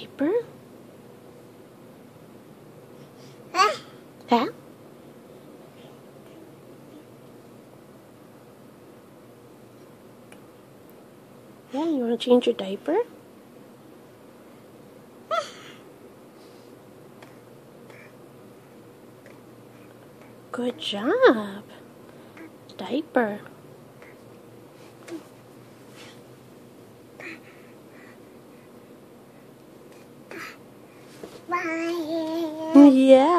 diaper? Huh? Yeah, you want to change your diaper? Good job. Diaper. Yeah.